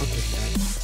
Okay.